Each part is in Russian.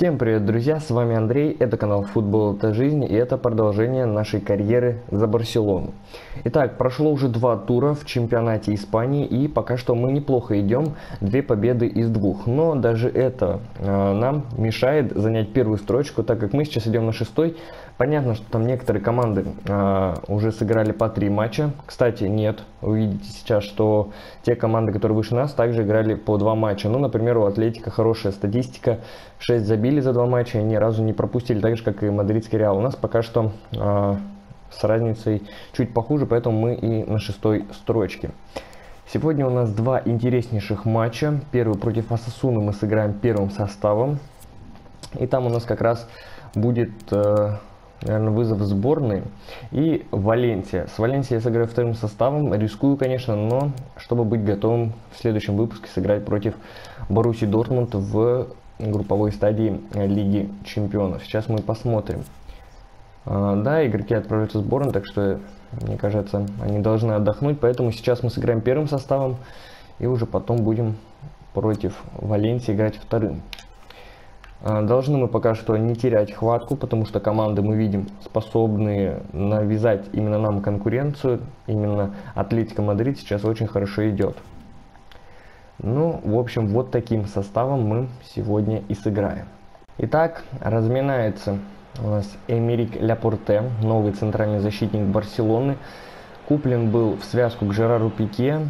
Всем привет, друзья! С вами Андрей, это канал Футбол это жизнь и это продолжение нашей карьеры за Барселону. Итак, прошло уже два тура в чемпионате Испании и пока что мы неплохо идем, две победы из двух. Но даже это э, нам мешает занять первую строчку, так как мы сейчас идем на шестой. Понятно, что там некоторые команды э, уже сыграли по три матча. Кстати, нет, вы видите сейчас, что те команды, которые выше нас, также играли по два матча. Ну, например, у Атлетика хорошая статистика, 6 забили забили за два матча и ни разу не пропустили, так же, как и мадридский Реал. У нас пока что э, с разницей чуть похуже, поэтому мы и на шестой строчке. Сегодня у нас два интереснейших матча. Первый против Асасуны мы сыграем первым составом. И там у нас как раз будет, э, наверное, вызов сборной. И Валенсия. С Валенсией я сыграю вторым составом. Рискую, конечно, но чтобы быть готовым в следующем выпуске сыграть против Баруси Дортмунд в групповой стадии Лиги Чемпионов. Сейчас мы посмотрим. А, да, игроки отправляются в сборную, так что, мне кажется, они должны отдохнуть. Поэтому сейчас мы сыграем первым составом и уже потом будем против Валенсии играть вторым. А, должны мы пока что не терять хватку, потому что команды мы видим способные навязать именно нам конкуренцию. Именно Атлетика Мадрид сейчас очень хорошо идет. Ну, в общем, вот таким составом мы сегодня и сыграем. Итак, разминается у нас Эмерик Ляпорте, новый центральный защитник Барселоны. Куплен был в связку к Жерару Пике.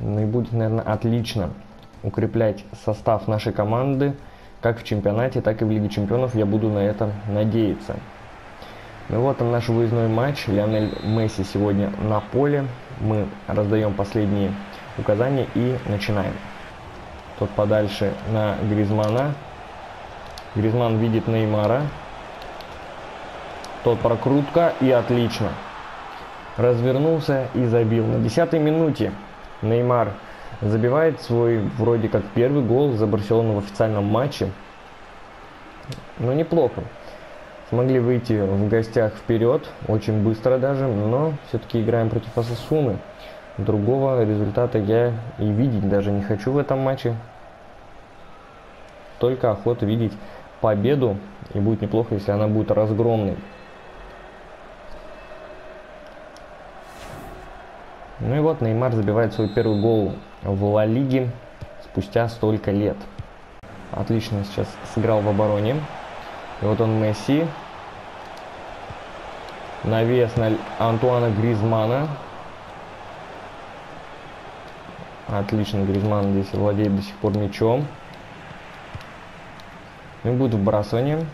Ну и будет, наверное, отлично укреплять состав нашей команды, как в чемпионате, так и в Лиге Чемпионов. Я буду на это надеяться. Ну вот он наш выездной матч. Лионель Месси сегодня на поле. Мы раздаем последние указания и начинаем. Тот подальше на Гризмана. Гризман видит Неймара. Тот прокрутка и отлично. Развернулся и забил. На 10 минуте Неймар забивает свой вроде как первый гол за Барселону в официальном матче. Но неплохо. Смогли выйти в гостях вперед, очень быстро даже, но все-таки играем против Асасуны. Другого результата я и видеть даже не хочу в этом матче. Только охота видеть победу. И будет неплохо, если она будет разгромной. Ну и вот Неймар забивает свой первый гол в Ла Лиге спустя столько лет. Отлично сейчас сыграл в обороне. И вот он Месси. Навес на Антуана Гризмана. Отлично, Гризман здесь владеет до сих пор мячом. И будет вбрасывание.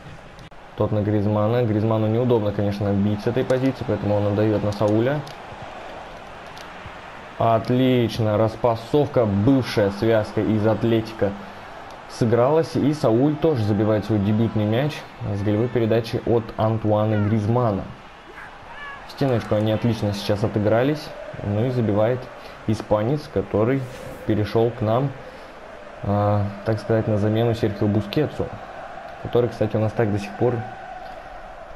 Тот на Гризмана. Гризману неудобно, конечно, бить с этой позиции, поэтому он отдает на Сауля. Отлично. Распасовка, бывшая связка из Атлетика сыгралась. И Сауль тоже забивает свой дебютный мяч с голевой передачи от Антуана Гризмана. В стеночку они отлично сейчас отыгрались. Ну и забивает испанец, который перешел к нам, э, так сказать, на замену Серхио Бускетсу, который, кстати, у нас так до сих пор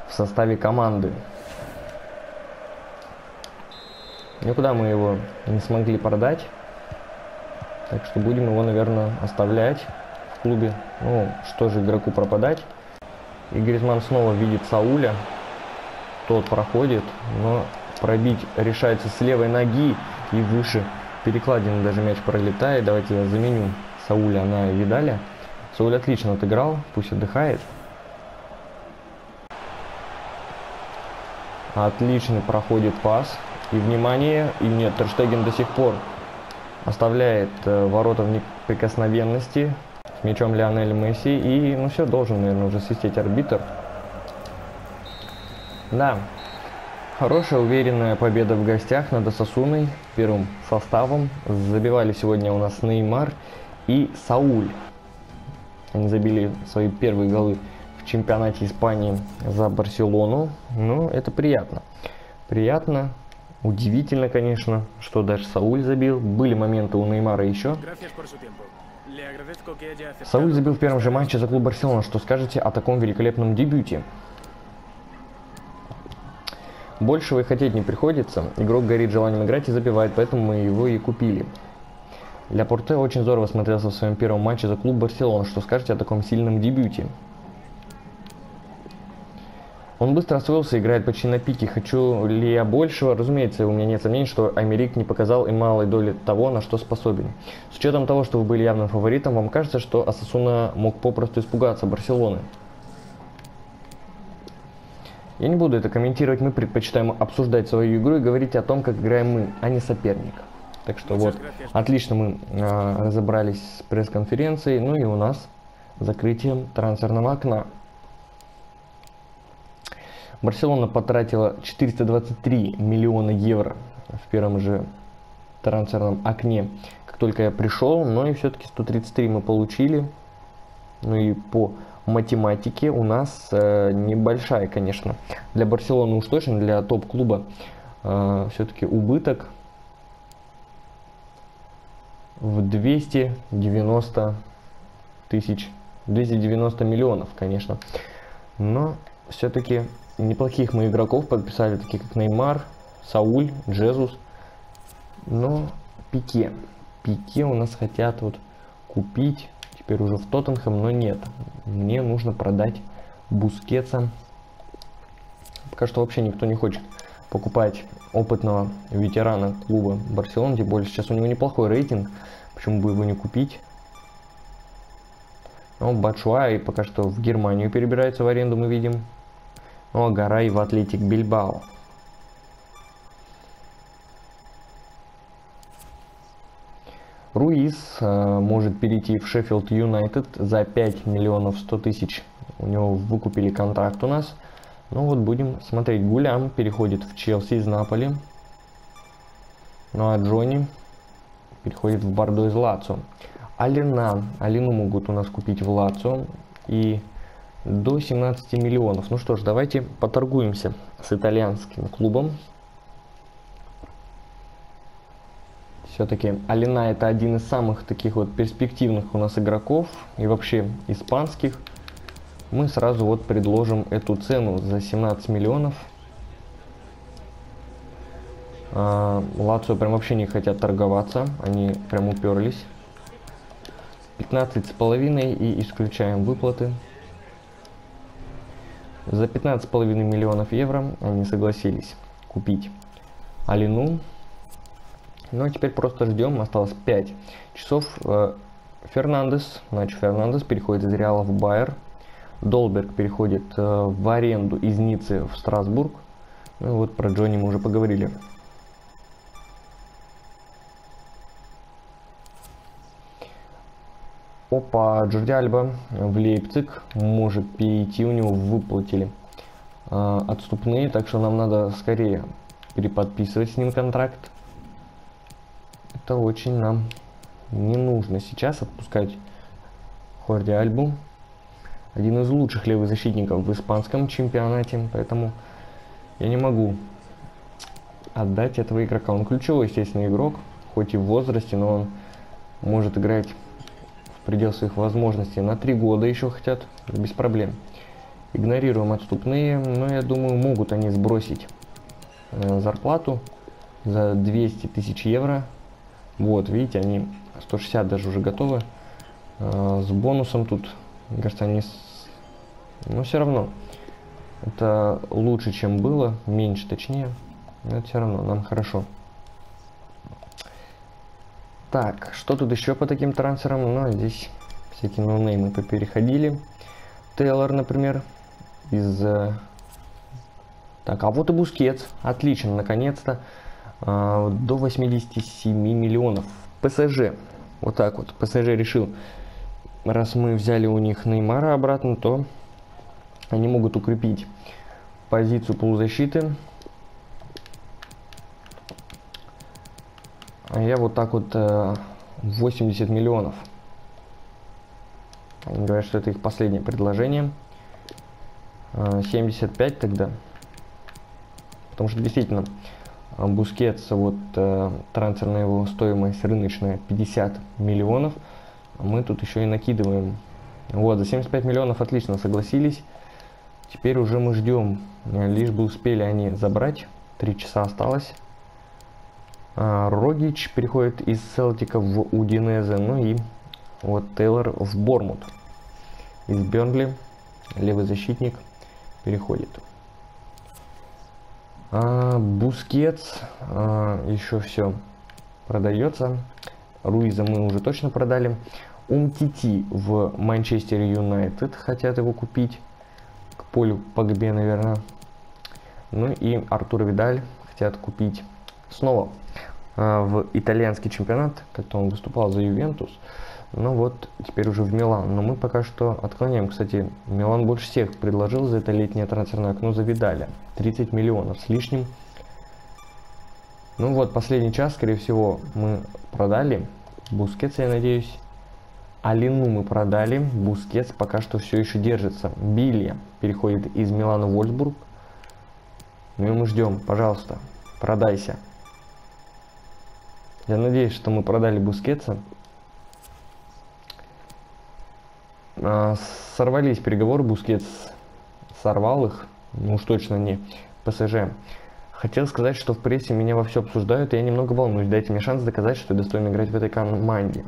в составе команды. Никуда мы его не смогли продать, так что будем его, наверное, оставлять в клубе. Ну, что же игроку пропадать. И Гризман снова видит Сауля. Тот проходит, но пробить решается с левой ноги и выше перекладины даже мяч пролетает. Давайте я заменю Сауля на Видаля. Сауль отлично отыграл, пусть отдыхает. Отличный проходит пас. И внимание, и нет, Терштеген до сих пор оставляет э, ворота в неприкосновенности с мячом Лионель Месси. И, ну все, должен, наверное, уже свистеть арбитр. Да, Хорошая, уверенная победа в гостях над Осасуной первым составом. Забивали сегодня у нас Неймар и Сауль. Они забили свои первые голы в чемпионате Испании за Барселону. Ну, это приятно. Приятно, удивительно, конечно, что даже Сауль забил. Были моменты у Неймара еще. Сауль забил в первом же матче за клуб Барселона. Что скажете о таком великолепном дебюте? Большего и хотеть не приходится. Игрок горит желанием играть и забивает, поэтому мы его и купили. Ля Порте очень здорово смотрелся в своем первом матче за клуб Барселона. Что скажете о таком сильном дебюте? Он быстро освоился, играет почти на пике. Хочу ли я большего? Разумеется, у меня нет сомнений, что Америк не показал и малой доли того, на что способен. С учетом того, что вы были явным фаворитом, вам кажется, что Асасуна мог попросту испугаться Барселоны? Я не буду это комментировать, мы предпочитаем обсуждать свою игру и говорить о том, как играем мы, а не соперник. Так что вот, отлично мы э, разобрались с пресс-конференцией, ну и у нас закрытием трансферного окна. Барселона потратила 423 миллиона евро в первом же трансферном окне, как только я пришел, но и все-таки 133 мы получили. Ну и по математике у нас э, небольшая, конечно. Для Барселоны уж точно, для топ-клуба э, все-таки убыток в 290 тысяч, 290 миллионов, конечно. Но все-таки неплохих мы игроков подписали, такие как Неймар, Сауль, Джезус. Но Пике. Пике у нас хотят вот купить теперь уже в Тоттенхэм, но нет. Мне нужно продать Бускетса. Пока что вообще никто не хочет покупать опытного ветерана клуба Барселона, тем более сейчас у него неплохой рейтинг, почему бы его не купить. Ну, Бачуай пока что в Германию перебирается в аренду, мы видим. А Гарай в Атлетик Бильбао. Руис э, может перейти в Шеффилд Юнайтед за 5 миллионов 100 тысяч. У него выкупили контракт у нас. Ну вот будем смотреть. Гулям переходит в Челси из Наполи. Ну а Джонни переходит в Бордо из Лацо. Алина. Алину могут у нас купить в Лацо. И до 17 миллионов. Ну что ж, давайте поторгуемся с итальянским клубом. Все-таки Алина это один из самых таких вот перспективных у нас игроков и вообще испанских. Мы сразу вот предложим эту цену за 17 миллионов. А, Лацио прям вообще не хотят торговаться, они прям уперлись. 15 с половиной и исключаем выплаты. За 15,5 миллионов евро они согласились купить Алину. Ну а теперь просто ждем, осталось 5 часов. Э, Фернандес, Начо Фернандес переходит из Реала в Байер. Долберг переходит э, в аренду из Ниццы в Страсбург. Ну вот про Джонни мы уже поговорили. Опа, Джорди Альба в Лейпциг может перейти, у него выплатили э, отступные, так что нам надо скорее переподписывать с ним контракт. Это очень нам не нужно сейчас отпускать Хорди Альбу. Один из лучших левых защитников в испанском чемпионате, поэтому я не могу отдать этого игрока. Он ключевой, естественно, игрок, хоть и в возрасте, но он может играть предел своих возможностей. На три года еще хотят, без проблем. Игнорируем отступные, но я думаю, могут они сбросить э, зарплату за 200 тысяч евро. Вот, видите, они 160 даже уже готовы. Э, с бонусом тут, мне кажется, они... Но все равно, это лучше, чем было, меньше точнее. Но это все равно, нам хорошо. Так, что тут еще по таким трансферам? Ну, здесь всякие ноунеймы попереходили. Тейлор, например, из... Э, так, а вот и Бускетс. Отлично, наконец-то. А, до 87 миллионов. ПСЖ. Вот так вот. ПСЖ решил, раз мы взяли у них Неймара обратно, то они могут укрепить позицию полузащиты. Я вот так вот э, 80 миллионов. Они говорят, что это их последнее предложение. Э, 75 тогда. Потому что действительно Бускетс, вот э, трансферная его стоимость рыночная 50 миллионов. Мы тут еще и накидываем. Вот, за 75 миллионов отлично согласились. Теперь уже мы ждем, лишь бы успели они забрать. Три часа осталось. А, Рогич переходит из Селтика в Удинезе. Ну и вот Тейлор в Борнмут. Из Бернли левый защитник переходит. А, Бускетс, а, еще все продается. Руиза мы уже точно продали. Умтити в Манчестер Юнайтед хотят его купить. К Полю Погбе, наверное. Ну и Артур Видаль хотят купить снова а, в итальянский чемпионат. Как-то он выступал за Ювентус. Но вот теперь уже в Милан. Но мы пока что отклоняем. Кстати, Милан больше всех предложил за это летнее трансферное окно за Видаля. 30 миллионов с лишним. Ну вот, последний час, скорее всего, мы продали. Бускетс, я надеюсь. Аленью мы продали. Бускетс пока что все еще держится. Билья переходит из Милана в Вольфсбург. Ну и мы ждем. Пожалуйста, продайся. Я надеюсь, что мы продали Бускетса. А, сорвались переговоры, Бускетс сорвал их. Ну уж точно не ПСЖ. Хотел сказать, что в прессе меня вовсю обсуждают, и я немного волнуюсь. Дайте мне шанс доказать, что я достоин играть в этой команде.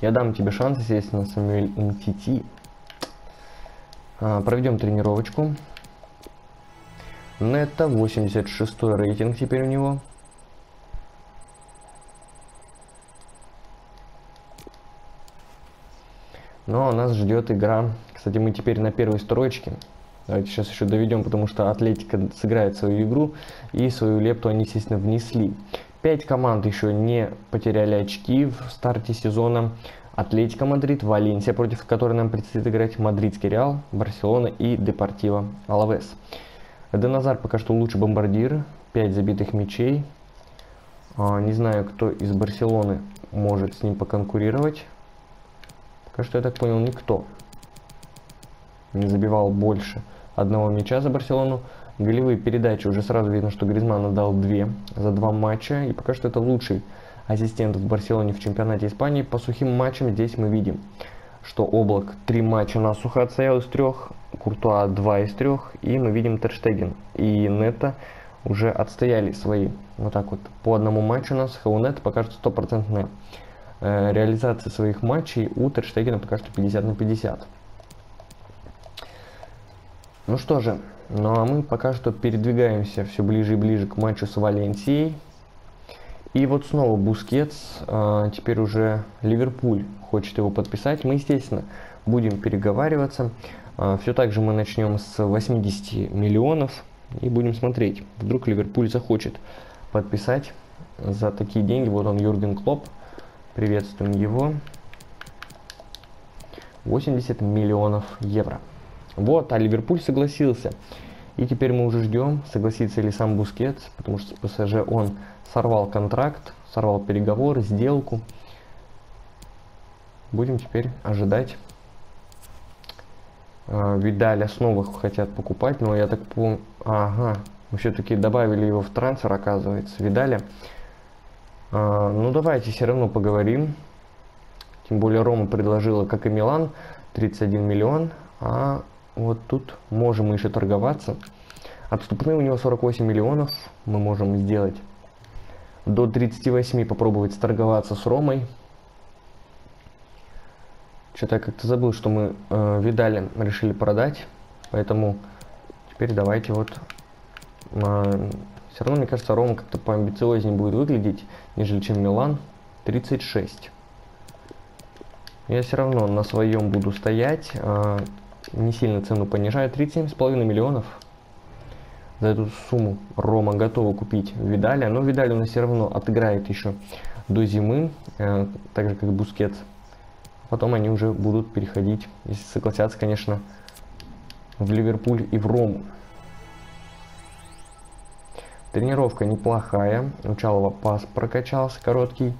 Я дам тебе шанс, естественно, Самуэль МТТ. А, проведем тренировочку. Нета 86 рейтинг теперь у него. Но нас ждет игра. Кстати, мы теперь на первой строчке. Давайте сейчас еще доведем, потому что Атлетика сыграет свою игру. И свою лепту они, естественно, внесли. Пять команд еще не потеряли очки в старте сезона. Атлетико Мадрид, Валенсия, против которой нам предстоит играть, Мадридский Реал, Барселона и Депортиво Алавес. Эден Азар пока что лучший бомбардир, 5 забитых мячей. А, не знаю, кто из Барселоны может с ним поконкурировать. Пока что, я так понял, никто не забивал больше одного мяча за Барселону. Голевые передачи уже сразу видно, что Гризман отдал две за два матча. И пока что это лучший ассистент в Барселоне в чемпионате Испании. По сухим матчам здесь мы видим, что Облак три матча на сухо отстоял из трех, Куртуа два из трех, и мы видим Терштеген и Нета уже отстояли свои. Вот так вот. По одному матчу у нас Хаунет пока что э, реализация своих матчей у Терштегена пока что 50 на 50. Ну что же, ну а мы пока что передвигаемся все ближе и ближе к матчу с Валенсией. И вот снова Бускетс, э, теперь уже Ливерпуль хочет его подписать. Мы, естественно, будем переговариваться. Э, все так же мы начнем с 80 миллионов и будем смотреть. Вдруг Ливерпуль захочет подписать за такие деньги. Вот он, Юрген Клоп. Приветствуем его. 80 миллионов евро. Вот, а Ливерпуль согласился. И теперь мы уже ждем, согласится ли сам Бускетс, потому что ПСЖ он сорвал контракт, сорвал переговоры, сделку. Будем теперь ожидать. А, Видаля снова хотят покупать, но я так помню... Ага, мы все-таки добавили его в трансфер, оказывается, Видаля. А, ну давайте все равно поговорим. Тем более Рома предложила, как и Милан, 31 миллион. А вот тут можем мы еще торговаться. Отступные у него 48 миллионов. Мы можем сделать до 38 попробовать сторговаться с Ромой. Что-то я как-то забыл, что мы э, Видали решили продать. Поэтому теперь давайте вот... Э, все равно, мне кажется, Рома как-то поамбициознее будет выглядеть, нежели чем Милан. 36. Я все равно на своем буду стоять. Э, не сильно цену понижаю. 37,5 миллионов. За эту сумму Рома готова купить Видаля. Но Видаль у нас все равно отыграет еще до зимы. Э, так же, как Бускет. Потом они уже будут переходить, если согласятся, конечно, в Ливерпуль и в Рому. Тренировка неплохая. У Чалова пас прокачался короткий.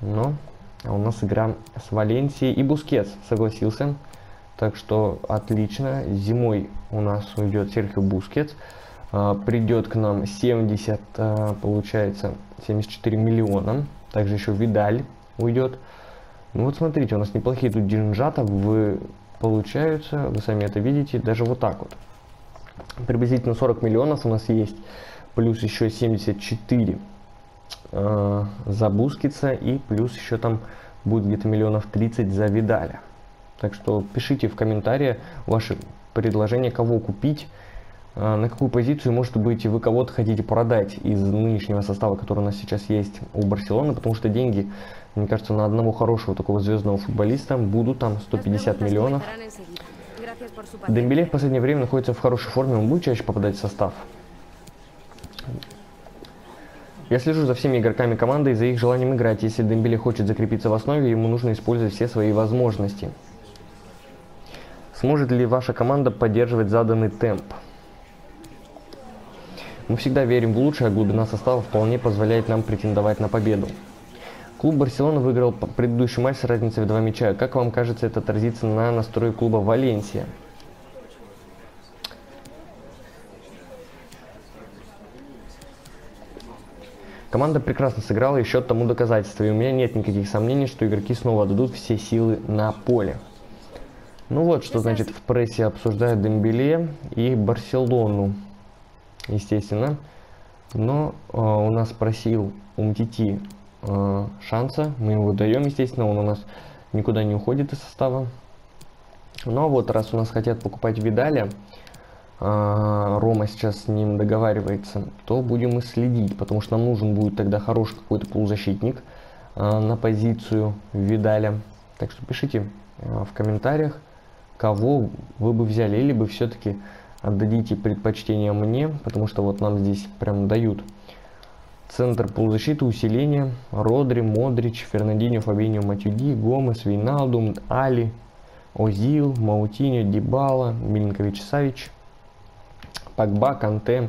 Но а у нас игра с Валенсией и Бускетс согласился. Так что отлично. Зимой у нас уйдет Серхио Бускетс. А, придет к нам 70, а, получается, 74 миллиона. Также еще Видаль уйдет. Ну вот смотрите, у нас неплохие тут деньжата вы получаются. Вы сами это видите. Даже вот так вот. Приблизительно 40 миллионов у нас есть. Плюс еще 74 э, за Бускица. И плюс еще там будет где-то миллионов 30 за Видаля. Так что пишите в комментариях ваши предложения, кого купить. а, на какую позицию, может быть, вы кого-то хотите продать из нынешнего состава, который у нас сейчас есть у Барселоны, потому что деньги, мне кажется, на одного хорошего такого звездного футболиста будут там 150 миллионов. Дембеле в последнее время находится в хорошей форме, он будет чаще попадать в состав. Я слежу за всеми игроками команды и за их желанием играть. Если Дембеле хочет закрепиться в основе, ему нужно использовать все свои возможности. Сможет ли ваша команда поддерживать заданный темп? Мы всегда верим в лучшее, а глубина состава вполне позволяет нам претендовать на победу. Клуб Барселона выиграл предыдущий матч с разницей в два мяча. Как вам кажется, это отразится на настрое клуба Валенсия? Команда прекрасно сыграла, и счет тому доказательство. И у меня нет никаких сомнений, что игроки снова дадут все силы на поле. Ну вот, что значит в прессе обсуждают Дембеле и Барселону естественно. Но э, у нас просил Умтити э, шанса, мы его даем, естественно, он у нас никуда не уходит из состава. Но вот раз у нас хотят покупать Видаля, Рома сейчас с ним договаривается, то будем и следить, потому что нам нужен будет тогда хороший какой-то полузащитник э, на позицию Видаля. Так что пишите э, в комментариях, кого вы бы взяли, или бы все-таки отдадите предпочтение мне, потому что вот нам здесь прям дают центр полузащиты, усиление, Родри, Модрич, Фернандинho, Фабиньо, Матюди, Гомес, Вейналдум, Али, Озил, Маутиньо, Дибала, Милинкович Савич, Погба, Канте,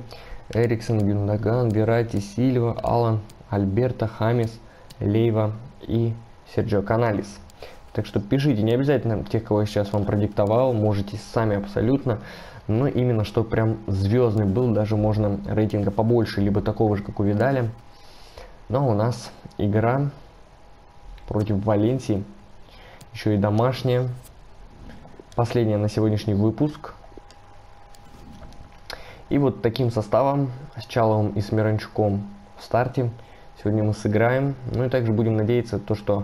Эриксон, Гюндоган, Верратти, Сильва, Алан, Альберто, Хамис, Лейва и Серджио Каналис. Так что пишите, не обязательно тех, кого я сейчас вам продиктовал, можете сами абсолютно но именно что прям звездный был, даже можно рейтинга побольше, либо такого же, как у Видали. Но у нас игра против Валенсии, еще и домашняя. Последняя на сегодняшний выпуск. И вот таким составом, с Чаловым и Смиранчуком в старте, сегодня мы сыграем. Ну и также будем надеяться, то, что,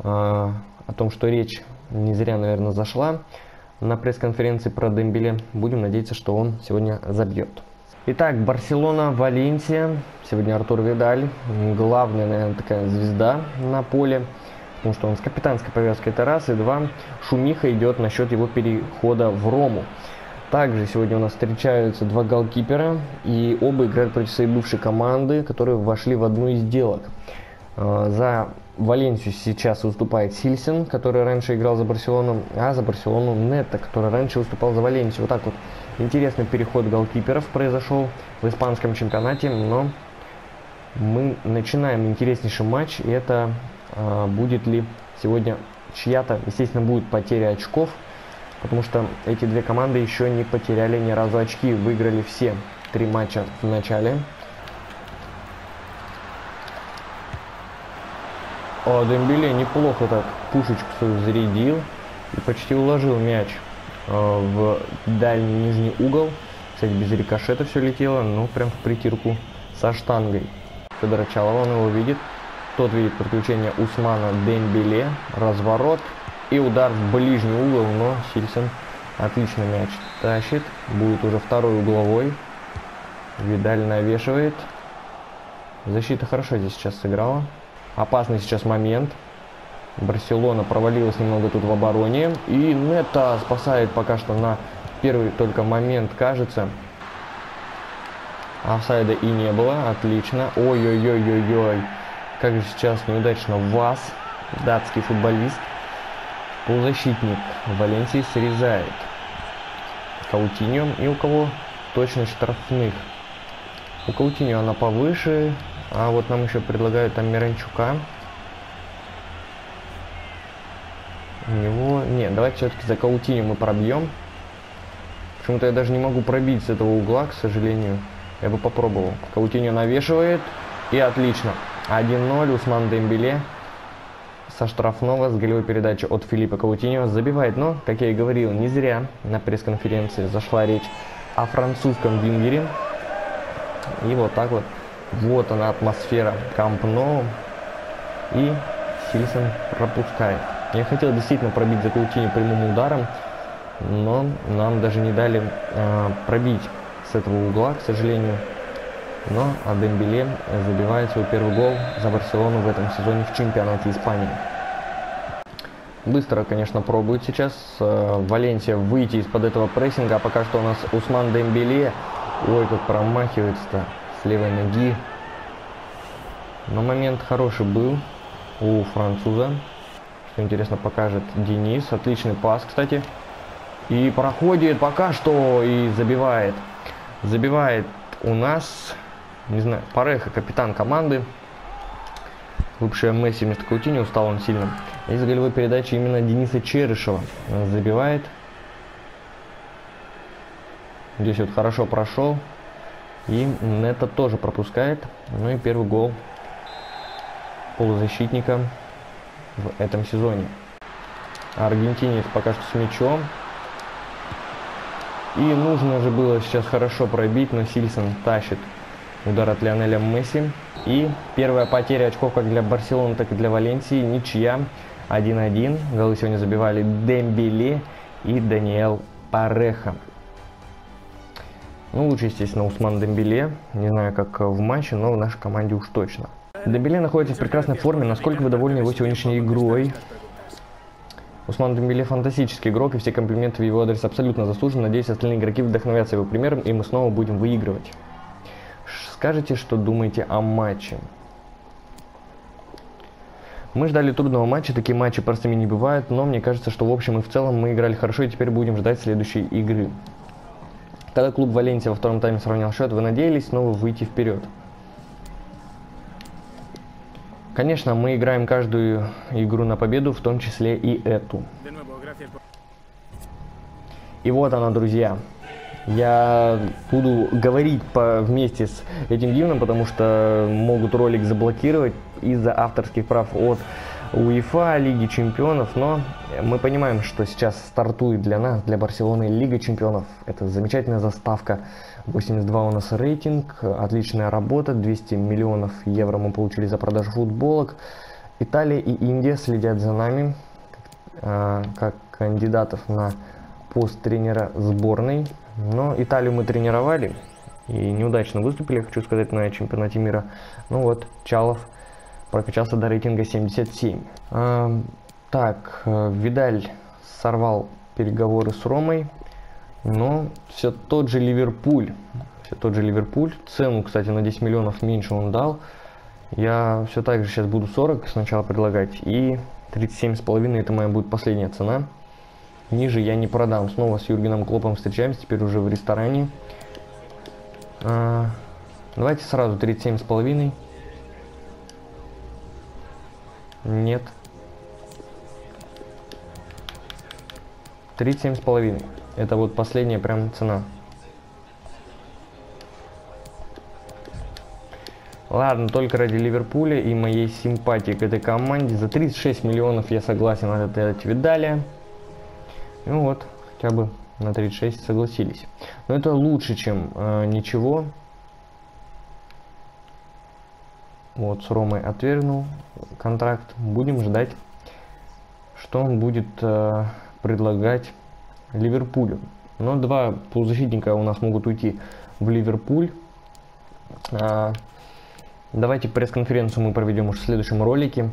э, о том, что речь не зря, наверное, зашла на пресс-конференции про Дембеле. Будем надеяться, что он сегодня забьет. Итак, Барселона, Валенсия. Сегодня Артур Видаль. Главная, наверное, такая звезда на поле. Потому что он с капитанской повязкой это раз. И два, шумиха идет насчет его перехода в Рому. Также сегодня у нас встречаются два голкипера. И оба играют против своей бывшей команды, которые вошли в одну из сделок. А, за Валенсию сейчас выступает Сильсен, который раньше играл за Барселону, а за Барселону Нетто, который раньше выступал за Валенсию. Вот так вот интересный переход голкиперов произошел в испанском чемпионате, но мы начинаем интереснейший матч, и это э, будет ли сегодня чья-то, естественно, будет потеря очков, потому что эти две команды еще не потеряли ни разу очки, выиграли все три матча в начале А Дембеле неплохо так пушечку свою зарядил и почти уложил мяч э, в дальний нижний угол. Кстати, без рикошета все летело, но прям в притирку со штангой. Федор Чалова, он его видит. Тот видит подключение Усмана Дембеле, разворот и удар в ближний угол, но Сильсон отлично мяч тащит. Будет уже второй угловой. Видаль навешивает. Защита хорошо здесь сейчас сыграла. Опасный сейчас момент. Барселона провалилась немного тут в обороне. И Нета спасает пока что на первый только момент, кажется. Офсайда и не было. Отлично. Ой-ой-ой-ой-ой. Как же сейчас неудачно вас, датский футболист. Полузащитник Валенсии срезает. Каутиньо. И у кого точно штрафных. У Каутиньо она повыше. А вот нам еще предлагают там Миранчука. У него... Нет, давайте все-таки за Каутиню мы пробьем. Почему-то я даже не могу пробить с этого угла, к сожалению. Я бы попробовал. Каутиню навешивает. И отлично. 1-0. Усман Дембеле со штрафного с голевой передачи от Филиппа Каутиньо забивает. Но, как я и говорил, не зря на пресс-конференции зашла речь о французском вингере. И вот так вот вот она атмосфера Камп Ноу. И Сильсон пропускает. Я хотел действительно пробить за прямым ударом, но нам даже не дали э, пробить с этого угла, к сожалению. Но Дембеле забивает свой первый гол за Барселону в этом сезоне в чемпионате Испании. Быстро, конечно, пробует сейчас э, Валенсия выйти из-под этого прессинга. А пока что у нас Усман Дембеле. Ой, как промахивается с левой ноги. Но момент хороший был у француза. Что интересно, покажет Денис. Отличный пас, кстати. И проходит пока что и забивает. Забивает у нас, не знаю, Пареха, капитан команды. Бывшая Месси вместо Каутини, устал он сильно. Из голевой передачи именно Дениса Черышева забивает. Здесь вот хорошо прошел. И это тоже пропускает. Ну и первый гол полузащитника в этом сезоне. Аргентинец пока что с мячом. И нужно же было сейчас хорошо пробить, но Сильсон тащит удар от Лионеля Месси. И первая потеря очков как для Барселоны, так и для Валенсии. Ничья 1-1. Голы сегодня забивали Дембеле и Даниэл Пареха. Ну, лучше, естественно, Усман Дембеле. Не знаю, как в матче, но в нашей команде уж точно. Дембеле находится в прекрасной форме. Насколько вы довольны его сегодняшней игрой? Усман Дембеле фантастический игрок, и все комплименты в его адрес абсолютно заслужены. Надеюсь, остальные игроки вдохновятся его примером, и мы снова будем выигрывать. Скажите, что думаете о матче. Мы ждали трудного матча, такие матчи простыми не бывают, но мне кажется, что в общем и в целом мы играли хорошо и теперь будем ждать следующей игры. Когда клуб Валенсия во втором тайме сравнял счет, вы надеялись снова выйти вперед? Конечно, мы играем каждую игру на победу, в том числе и эту. И вот она, друзья. Я буду говорить по, вместе с этим гимном, потому что могут ролик заблокировать из-за авторских прав от УЕФА, Лиги Чемпионов, но мы понимаем, что сейчас стартует для нас, для Барселоны Лига Чемпионов. Это замечательная заставка. 82 у нас рейтинг, отличная работа, 200 миллионов евро мы получили за продажу футболок. Италия и Индия следят за нами, как э, кандидатов на пост тренера сборной. Но Италию мы тренировали и неудачно выступили, хочу сказать, на чемпионате мира. Ну вот, Чалов прокачался до рейтинга 77. А, так, э, Видаль сорвал переговоры с Ромой, но все тот же Ливерпуль, все тот же Ливерпуль, цену, кстати, на 10 миллионов меньше он дал. Я все так же сейчас буду 40 сначала предлагать, и 37,5 это моя будет последняя цена. Ниже я не продам. Снова с Юргеном Клопом встречаемся, теперь уже в ресторане. А, давайте сразу 37,5. Нет. 37,5. Это вот последняя прям цена. Ладно, только ради Ливерпуля и моей симпатии к этой команде. За 36 миллионов я согласен отдать Видаля. Ну вот, хотя бы на 36 согласились. Но это лучше, чем э, ничего. Вот, с Ромой отвергнул контракт. Будем ждать, что он будет э, предлагать Ливерпулю. Но два полузащитника у нас могут уйти в Ливерпуль. А, давайте пресс-конференцию мы проведем уже в следующем ролике.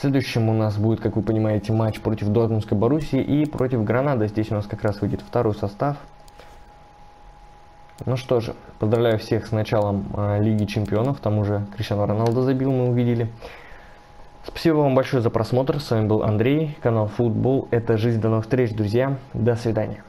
Следующим у нас будет, как вы понимаете, матч против Дортмундской Боруссии и против Гранады. Здесь у нас как раз выйдет второй состав. Ну что же, поздравляю всех с началом э, Лиги Чемпионов. Там уже Криstiano Роналдо забил, мы увидели. Спасибо вам большое за просмотр. С вами был Андрей, канал Футбол. Это жизнь. До новых встреч, друзья. До свидания.